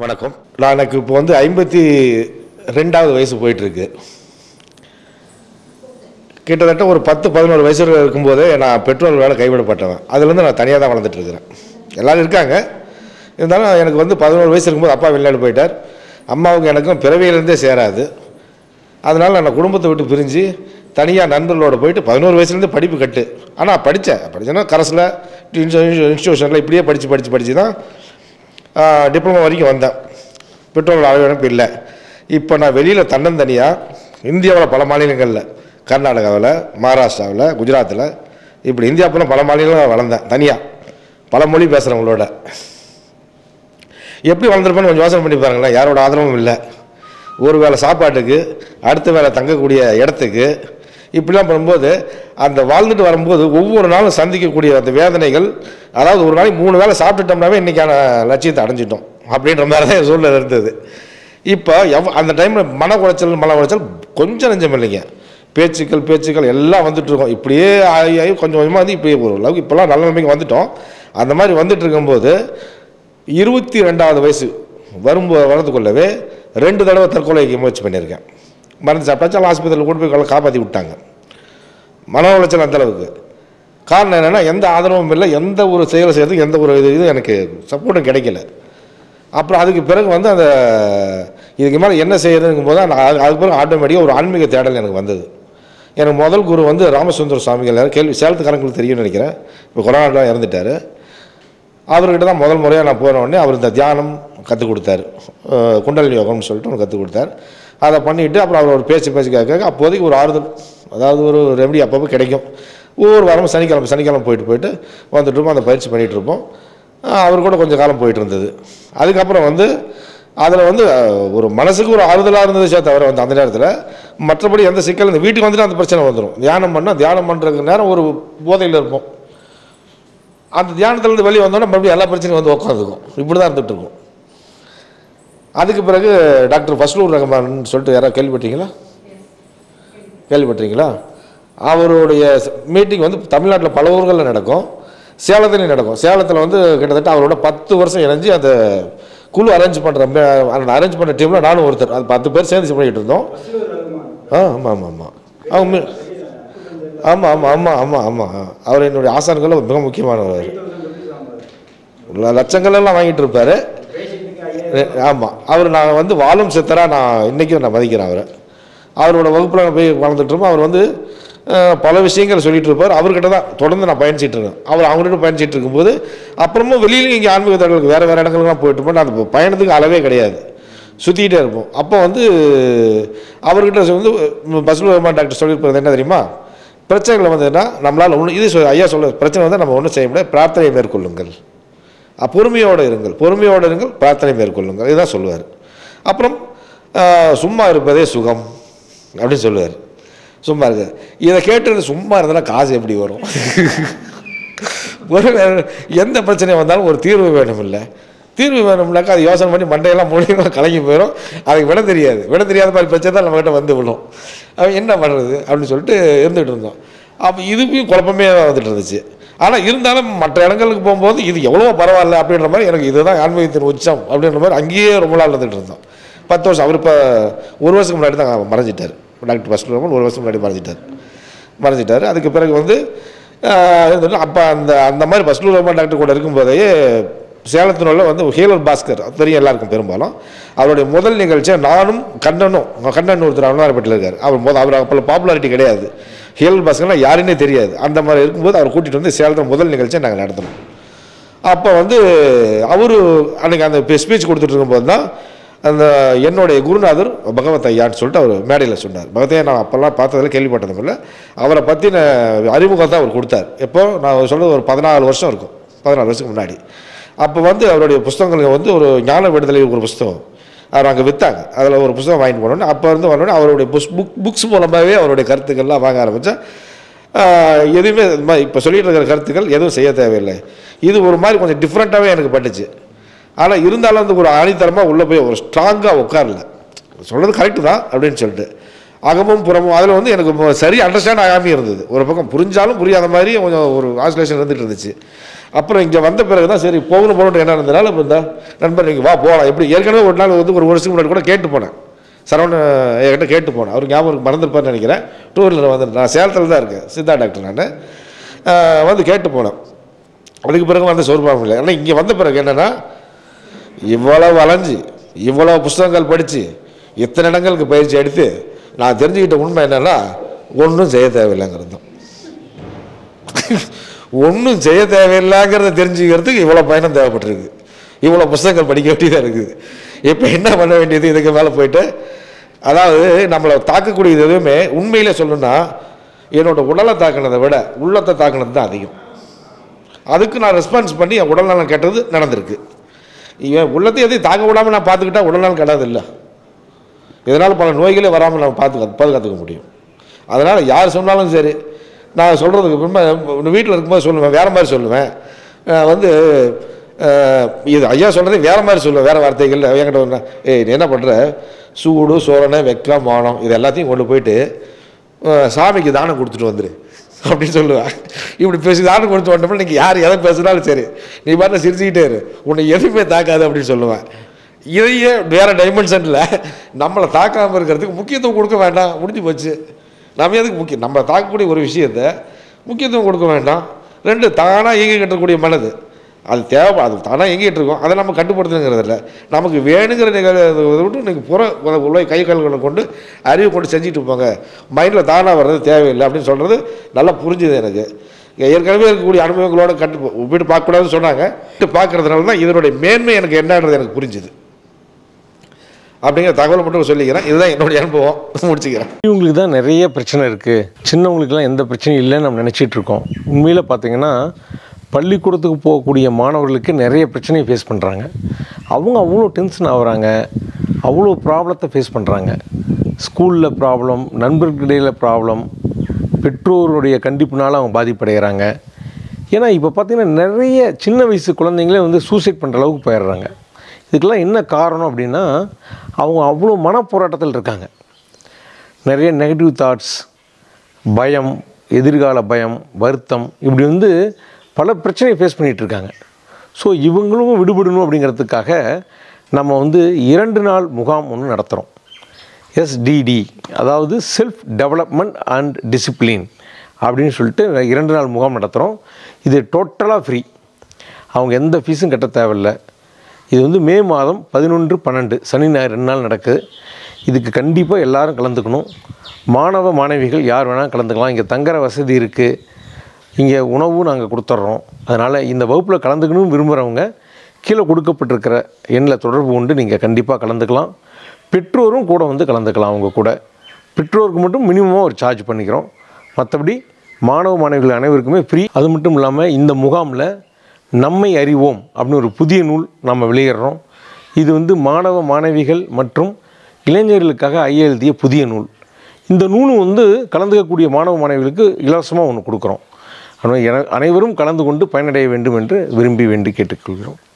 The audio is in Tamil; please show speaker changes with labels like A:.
A: வணக்கம். நான் எனக்கு இப்போ வந்து ஐம்பத்தி ரெண்டாவது வயசு போயிட்டுருக்கு. கிட்டத்தட்ட ஒரு பத்து பதினோரு வயசு இருக்கும்போதே நான் பெட்ரோல் வேலை கைவிடப்பட்டவன். அதுலேருந்து நான் தனியாக தான் வளர்ந்துட்டு இருக்கிறேன் எல்லோரும் இருக்காங்க. இருந்தாலும் எனக்கு வந்து பதினோரு வயசு இருக்கும்போது அப்பா வெளிநாடு போயிட்டார். அம்மாவுக்கு எனக்கும் பிறவியிலேருந்தே சேராது. அதனால் நான் குடும்பத்தை விட்டு பிரிஞ்சு தனியாக நண்பர்களோட போயிட்டு பதினோரு வயசுலேருந்து படிப்பு கட்டு. ஆனால் படித்தேன். படித்தேன்னா கரஸில் இன்ஸ்டியூஷனில் இப்படியே படித்து படித்து படித்து தான் டிப்ளமோ வரைக்கும் வந்தேன். பெட்ரோல் அளவிழப்பு இல்லை. இப்போ நான் வெளியில் தன்னந்தனியாக இந்தியாவில் பல மாநிலங்களில் கர்நாடகாவில் மகாராஷ்டிராவில் குஜராத்தில் இப்படி இந்தியா பூரா பல மாநிலங்கள் வளர்ந்தேன் தனியாக பல மொழி பேசுகிறவங்களோட எப்படி வளர்ந்துருப்பேன்னு கொஞ்சம் யோசனை பண்ணி பாருங்களேன் யாரோட ஆதரவும் இல்லை. ஒரு வேளை சாப்பாட்டுக்கு அடுத்த வேளை தங்கக்கூடிய இடத்துக்கு இப்படிலாம் பண்ணும்போது அந்த வாழ்ந்துட்டு வரும்போது ஒவ்வொரு நாளும் சந்திக்கக்கூடிய அந்த வேதனைகள் அதாவது ஒரு நாளைக்கு மூணு வேலை சாப்பிட்டுட்டோம்னாவே இன்றைக்கான லட்சியத்தை அடைஞ்சிட்டோம் அப்படின்ற மாதிரி தான் என் சூழ்நிலை இருந்தது. இப்போ எவ் அந்த டைமில் மன உளைச்சல் மன உளைச்சல் கொஞ்சம் நெஞ்சம் இல்லைங்க. பேச்சுக்கள் பேச்சுக்கள் எல்லாம் வந்துட்டுருக்கோம் இப்படியே ஆகி ஆகி கொஞ்சம் கொஞ்சமாக வந்து இப்படியே ஒரு அளவுக்கு இப்போல்லாம் நல்ல நிலைமைக்கு வந்துட்டோம். அந்த மாதிரி வந்துட்டு இருக்கும்போது இருபத்தி ரெண்டாவது வயசு வரும்போது வரதுக்குள்ளவே ரெண்டு தடவை தற்கொலைக்கு முயற்சி பண்ணியிருக்கேன். மருந்து சாப்பிட்டாச்சும் ஆஸ்பத்திரியில் கொண்டு போய் காப்பாற்றி விட்டாங்க. மன உளைச்சல் அந்த அளவுக்கு. காரணம் என்னென்னா எந்த ஆதரவும் இல்லை எந்த ஒரு செயலை செய்கிறதுக்கு எந்த ஒரு இது இதுவும் எனக்கு சப்போர்ட்டும் கிடைக்கல. அப்புறம் அதுக்கு பிறகு வந்து அந்த இதுக்கு மேலே என்ன செய்யறதுங்கும் போது அந்த அது- அதுக்கு பிறகு ஆட்டோமேட்டிக்காக ஒரு ஆன்மீக தேடல் எனக்கு வந்தது. எனக்கு முதல் குரு வந்து ராமசுந்தர சுவாமிகள் கேள்வி சேலத்துக்காரங்களுக்கு தெரியும்னு நினைக்கிறேன். இப்போ கொரோனாவில் இறந்துட்டார். அவர்கிட்ட தான் முதல் முறையாக நான் போன உடனே அவர் இந்த தியானம் கற்றுக் கொடுத்தாரு. குண்டல் யோகம்னு சொல்லிட்டு ஒன்று கற்றுக் கொடுத்தார். அதை பண்ணிவிட்டு அப்புறம் அவர் ஒரு பேச்சு பேச்சு கேட்க அப்போதைக்கு ஒரு ஆறுதல். அதாவது ஒரு ரெமடி அப்பப்போ கிடைக்கும். ஒவ்வொரு வாரமும் சனிக்கிழமை சனிக்கிழமை போயிட்டு போயிட்டு வந்துட்டுருப்போம் அந்த பயிற்சி பண்ணிகிட்ருப்போம் அவர் கூட கொஞ்சம் காலம் போயிட்டு இருந்தது. அதுக்கப்புறம் வந்து அதில் வந்து ஒரு மனசுக்கு ஒரு ஆறுதலாக இருந்தது தவிர வந்து அந்த நேரத்தில். மற்றபடி எந்த சிக்கல் இந்த வீட்டுக்கு வந்துட்டு அந்த பிரச்சனை வந்துடும் தியானம் பண்ணால் தியானம் பண்ணுறதுக்கு நேரம் ஒரு போதையில் இருப்போம். அந்த தியானத்துலேருந்து வெளியே வந்தோன்னா மறுபடியும் எல்லா பிரச்சனையும் வந்து உட்காந்துக்கும் இப்படி தான் இருந்துகிட்ருக்கும் அதுக்கு பிறகு டாக்டர் ஃபஸ்லூர் ரஹ்மான் சொல்லிட்டு யாராவது கேள்விப்பட்டீங்களா கேள்விப்பட்டீங்களா அவருடைய மீட்டிங் வந்து தமிழ்நாட்டில் பல ஊர்களில் நடக்கும். சேலத்துலேயும் நடக்கும். சேலத்தில் வந்து கிட்டத்தட்ட அவரோட பத்து வருஷம் இணைஞ்சு அந்த குழு அரேஞ்ச் பண்ணுற அரேஞ்ச் பண்ண டீமில் நானும் ஒருத்தர். அது பத்து பேர் சேர்ந்து பண்ணிகிட்டு இருந்தோம். ஆ ஆமாம் ஆமாம் ஆமாம் அவங்க ஆமாம் ஆமாம் ஆமாம் ஆமாம் ஆமாம் அவர் என்னுடைய ஆசான்களில் மிக முக்கியமானவர். ல- லட்சங்கள் எல்லாம் வாங்கிட்டு இருப்பார். ஆமாம் அவர் நான் வந்து வாழும் சித்தராக நான் இன்றைக்கும் நான் மதிக்கிறேன் அவரை. அவரோட வகுப்பில் நான் போய் வளர்ந்துட்டுருப்போம் அவர் வந்து பல விஷயங்கள் சொல்லிகிட்டு இருப்பார். அவர்கிட்ட தான் தொடர்ந்து நான் பயணிச்சிட்டு இருக்கேன். அவர் அவங்ககிட்ட பயணிச்சிட்டு இருக்கும்போது அப்புறமும் வெளியில இங்கே ஆன்மீக தடங்களுக்கு வேறு வேறு இடங்களுக்குலாம் போயிட்டு இருப்போம். அந்த பயணத்துக்கு அளவே கிடையாது. சுற்றிக்கிட்டே இருப்போம். அப்போ வந்து அவர்கிட்ட வந்து பஸ்ல டாக்டர் சொல்லியிருப்பது என்ன தெரியுமா? பிரச்சனைகள் வந்ததுன்னா நம்மளால் ஒன்று இது ஐயா சொல்ல பிரச்சனை வந்து நம்ம ஒன்றும் செய்ய முடியாது. பிரார்த்தனை மேற்கொள்ளுங்கள். பொறுமையோடு இருங்கள். பொறுமையோடு இருங்கள் பிரார்த்தனை மேற்கொள்ளுங்கள். இதுதான் சொல்லுவார். அப்புறம் சும்மா இருப்பதே சுகம் அப்படின்னு சொல்லுவார். சும்மா இருக்கு இதை கேட்டு சும்மா இருந்தாலும் காசு எப்படி வரும்? ஒரு எந்த பிரச்சனை வந்தாலும் ஒரு தீர்வு வேணும் இல்லை தீர்வு வேணும்னாக்கா அது யோசனை பண்ணி மண்டையெல்லாம் மூலியமாக கலங்கி போயிடும் அதுக்கு விட தெரியாது. விட தெரியாத மாதிரி பிரச்சனை தான் நம்மகிட்ட வந்து விடும் அவன் என்ன பண்ணுறது அப்படின்னு சொல்லிட்டு இருந்துகிட்டு இருந்தோம். அப்போ இதுக்கும் குழப்பமே வந்துட்டு இருந்துச்சு. ஆனால் இருந்தாலும் மற்ற இடங்களுக்கு போகும்போது இது எவ்வளோ பரவாயில்ல அப்படின்ற மாதிரி எனக்கு இதுதான் ஆன்மீகத்தின் உச்சம் அப்படின்ற மாதிரி அங்கேயே ரொம்ப நாள் இருந்துகிட்டு இருந்தோம். பத்து வருஷம் அவர் இப்போ ஒரு வருஷத்துக்கு முன்னாடி தான் மறைஞ்சிட்டார். டாக்டர் ஃபஸ்ட் ஒரு வருஷம் முன்னாடி மறைஞ்சிட்டார். மறைஞ்சிட்டார். அதுக்கு பிறகு வந்து அப்போ அந்த அந்த மாதிரி பஸ்லூர் ரஹ்மான் டாக்டர் கூட இருக்கும்போதே சேலத்தினுள்ள வந்து ஹீலர் பாஸ்கர் தெரியும் எல்லாருக்கும் பெரும்பாலும். அவருடைய முதல் நிகழ்ச்சியை நானும் கண்ணனும் கண்ணன் ஒருத்தர் அவனாரப்பட்டில் இருக்கார். அவர் முதல் அவர் அப்போ பாப்புலாரிட்டி கிடையாது. ஹீலர் பாஸ்கர்னா யாருன்னே தெரியாது. அந்த மாதிரி இருக்கும்போது அவர் கூட்டிகிட்டு வந்து சேலத்தில் முதல் நிகழ்ச்சியை நாங்கள் நடத்தினோம். அப்போ வந்து அவர் அன்னைக்கு அந்த ஸ்பீச் கொடுத்துட்டு இருக்கும்போது தான் அந்த என்னுடைய குருநாதர் பகவத் ஐயான்னு சொல்லிட்டு அவர் மேடையில் சொன்னார். பகவத்தையா நான் அப்போல்லாம் பார்த்ததில் கேள்விப்பட்டதுமில்ல அவரை பற்றின அறிமுகம் தான் அவர் கொடுத்தார். எப்போ? நான் சொல்கிறது ஒரு பதினாலு வருஷம் இருக்கும். பதினாலு வருஷத்துக்கு முன்னாடி. அப்போ வந்து அவருடைய புஸ்தகங்கள் வந்து ஒரு ஞான விடுதலை ஒரு புஸ்தகம். அவர் அங்கே விற்றாங்க அதில் ஒரு புஸ்தகம் வாங்கிட்டு போனோன்னே அப்போ இருந்து வந்தோடனே அவருடைய புஸ் புக் புக்ஸ் மூலமாகவே அவருடைய கருத்துக்கள்லாம் வாங்க ஆரம்பித்தேன் எதுவுமே இது மாதிரி இப்போ சொல்லிகிட்டு இருக்கிற கருத்துக்கள் எதுவும் செய்ய தேவையில்லை. இது ஒரு மாதிரி கொஞ்சம் டிஃப்ரெண்ட்டாகவே எனக்கு பட்டுச்சு. ஆனால் இருந்தாலும் வந்து ஒரு அணித்தரமாக உள்ளே போய் ஒரு ஸ்ட்ராங்காக உட்காரல. சொல்கிறது கரெக்டு தான் அப்படின்னு சொல்லிட்டு. அகமும் புறமும் அதில் வந்து எனக்கு சரி அண்டர்ஸ்டாண்ட் ஆகாமல் இருந்தது. ஒரு பக்கம் புரிஞ்சாலும் புரியாத மாதிரி கொஞ்சம் ஒரு ஆசோலேஷன் இருந்துகிட்டு இருந்துச்சு. அப்புறம் இங்கே வந்த பிறகு தான் சரி போகணும் போகணும் என்ன இருந்தனால இப்போ இந்த நண்பர் நீங்கள் வா போகலாம் எப்படி? ஏற்கனவே ஒரு நாள் வந்து ஒரு வருஷத்துக்கு முன்னாடி கூட கேட்டு போனேன். சரவண என்கிட்ட கேட்டு போனேன். அவர் ஞாபகம் இருக்கு, மறந்துருப்பார்னு நினைக்கிறேன். டூ வீலர் வந்து நான் சேலத்தில் தான் இருக்கேன். சித்தா டாக்டர் நான். வந்து கேட்டு போனேன். அதுக்கு பிறகு வந்து சோர்பாகம் இல்லை ஆனால் இங்கே வந்த பிறகு என்னென்னா இவ்வளவு அலைஞ்சு இவ்வளோ புஸ்தகங்கள் படித்து இத்தனை இடங்களுக்கு பயிற்சி எடுத்து நான் தெரிஞ்சுக்கிட்ட உண்மை என்னென்னா ஒன்றும் செய்ய தேவையில்லைங்கிறது தான். ஒன்றும் செய்ய தேவையில்லைங்கிறத தெரிஞ்சுக்கிறதுக்கு இவ்வளோ பயணம் தேவைப்பட்டிருக்கு. இவ்வளோ புஸ்தகங்கள் படிக்க வேண்டியதாக இருக்குது. இப்போ என்ன பண்ண வேண்டியது? இதுக்கு மேலே போயிட்டு அதாவது நம்மளை தாக்கக்கூடியது எதுவுமே உண்மையில் சொல்லணும்னா என்னோட உடலை தாக்கினதை விட உள்ளத்தை தாக்கினது தான் அதிகம். அதுக்கு நான் ரெஸ்பான்ஸ் பண்ணி என் உடல்நலம் கெட்டது நடந்திருக்கு. இவன் உள்ளத்தை எதையும் தாங்க விடாமல் நான் பார்த்துக்கிட்டா உடல்நலம் கெடாது இல்லை. இதனால் பல நோய்களே வராமல் நம்ம பார்த்து பாதுகாத்துக்க முடியும். அதனால் யார் சொன்னாலும் சரி நான் சொல்கிறதுக்கு பின்பு வீட்டில் இருக்கும்போது சொல்லுவேன் வேறு மாதிரி சொல்லுவேன். வந்து இது ஐயா சொல்கிறது வேறு மாதிரி சொல்லுவேன் வேறு வார்த்தைகள் என்கிட்ட ஒன்று ஏய் நீ என்ன பண்ணுற சூடு சோழனை வெக்கம் மானம் இது எல்லாத்தையும் கொண்டு போயிட்டு சாமிக்கு தானம் கொடுத்துட்டு வந்துடு அப்படின்னு சொல்லுவேன். இப்படி பேசி தானம் கொடுத்து வந்தோம்னா நீங்கள் யார் எதை பேசுனாலும் சரி நீ பாட்டு சிரிச்சுக்கிட்டே இரு. உன்னை எதுவுமே தாக்காது அப்படின்னு சொல்லுவேன். இதையே வேறு டைமென்ஷனில் நம்மளை தாக்காமல் இருக்கிறதுக்கு முக்கியத்துவம் கொடுக்க வேண்டாம். முடிஞ்சு போச்சு. நம்ம எதுக்கு முக்கியம் நம்ம தாக்கக்கூடிய ஒரு விஷயத்தை முக்கியத்துவம் கொடுக்க வேண்டாம். ரெண்டு தானாக இயங்கி கட்டக்கூடிய மனது. அது தேவை அது தானாக இயங்கிட்டு இருக்கோம். அதை நம்ம கட்டுப்படுத்தணுங்கிறதில்ல நமக்கு வேணுங்கிற நிகழ்வு விட்டு நீங்கள் புற உள்ள கை கால்களை கொண்டு அறிவு கொண்டு செஞ்சுட்டு போங்க மைண்டில் தானாக வர்றது தேவையில்லை அப்படின்னு சொல்கிறது நல்லா புரிஞ்சுது எனக்கு. ஏற்கனவே இருக்கக்கூடிய அனுபவங்களோட கட்டு ஒப்பிட்டு பார்க்கக்கூடாதுன்னு சொன்னாங்க. பார்க்குறதுனால பார்க்கறதுனால தான் இதனுடைய மேன்மை எனக்கு என்னன்றது எனக்கு புரிஞ்சுது. அப்படிங்கிற தகவலை மட்டும் சொல்லிக்கிறேன். இதுதான் என்னுடைய அனுபவம். முடிச்சுக்கிறேன்.
B: இவங்களுக்கு தான் நிறைய பிரச்சனை இருக்குது சின்னவங்களுக்குலாம் எந்த பிரச்சனையும் இல்லைன்னு நம்ம நினச்சிட்டு இருக்கோம். உண்மையில் பார்த்தீங்கன்னா பள்ளிக்கூடத்துக்கு போகக்கூடிய மாணவர்களுக்கு நிறைய பிரச்சனையை ஃபேஸ் பண்ணுறாங்க அவங்க அவ்வளோ டென்ஷன் ஆகுறாங்க. அவ்வளோ ப்ராப்ளத்தை ஃபேஸ் பண்ணுறாங்க ஸ்கூலில் ப்ராப்ளம் நண்பர்களிடையில் ப்ராப்ளம் பெற்றோருடைய கண்டிப்புனால அவங்க பாதிப்படைகிறாங்க. ஏன்னா இப்போ பார்த்தீங்கன்னா நிறைய சின்ன வயசு குழந்தைங்களே வந்து சூசைட் பண்ணுற அளவுக்கு போயிடுறாங்க. இதுக்கெல்லாம் என்ன காரணம் அப்படின்னா அவங்க அவ்வளோ மனப்போராட்டத்தில் இருக்காங்க. நிறைய நெகட்டிவ் தாட்ஸ் பயம் எதிர்கால பயம் வருத்தம் இப்படி வந்து பல பிரச்சனையை ஃபேஸ் பண்ணிகிட்டு இருக்காங்க. ஸோ இவங்களும் விடுபடணும் அப்படிங்கிறதுக்காக நம்ம வந்து இரண்டு நாள் முகாம் ஒன்று நடத்துகிறோம் எஸ்டிடி அதாவது செல்ஃப் டெவலப்மெண்ட் அண்ட் டிசிப்ளின் அப்படின்னு சொல்லிட்டு இரண்டு நாள் முகாம் நடத்துகிறோம் இது டோட்டலாக ஃப்ரீ அவங்க எந்த ஃபீஸும் கட்ட தேவையில்லை. இது வந்து மே மாதம் பதினொன்று பன்னெண்டு. சனி ஞாயிறு ரெண்டு நாள் நடக்குது. இதுக்கு கண்டிப்பாக எல்லோரும் கலந்துக்கணும். மாணவ மாணவிகள் யார் வேணால் கலந்துக்கலாம். இங்கே தங்குற வசதி இருக்குது இங்கே உணவும் நாங்கள் கொடுத்துட்றோம் அதனால் இந்த வகுப்பில் கலந்துக்கணும்னு விரும்புகிறவங்க கீழே கொடுக்கப்பட்டிருக்கிற எண்ணில் தொடர்பு கொண்டு நீங்கள் கண்டிப்பாக கலந்துக்கலாம். பெற்றோரும் கூட வந்து கலந்துக்கலாம் அவங்க கூட. பெற்றோருக்கு மட்டும் மினிமமாக ஒரு சார்ஜ் பண்ணிக்கிறோம். மற்றபடி மாணவ மாணவிகள் அனைவருக்குமே ஃப்ரீ அது மட்டும் இல்லாமல் இந்த முகாமில் நம்மை அறிவோம் அப்படின்னு ஒரு புதிய நூல் நம்ம வெளியிடுறோம். இது வந்து மாணவ மாணவிகள் மற்றும் இளைஞர்களுக்காக ஐயா எழுதிய புதிய நூல். இந்த நூலும் வந்து கலந்துக்கக்கூடிய மாணவ மாணவிகளுக்கு இலவசமாக ஒன்று கொடுக்குறோம். என- அனைவரும் கலந்து கொண்டு பயனடைய வேண்டும் என்று விரும்பி வேண்டி கேட்டுக்கொள்கிறோம்.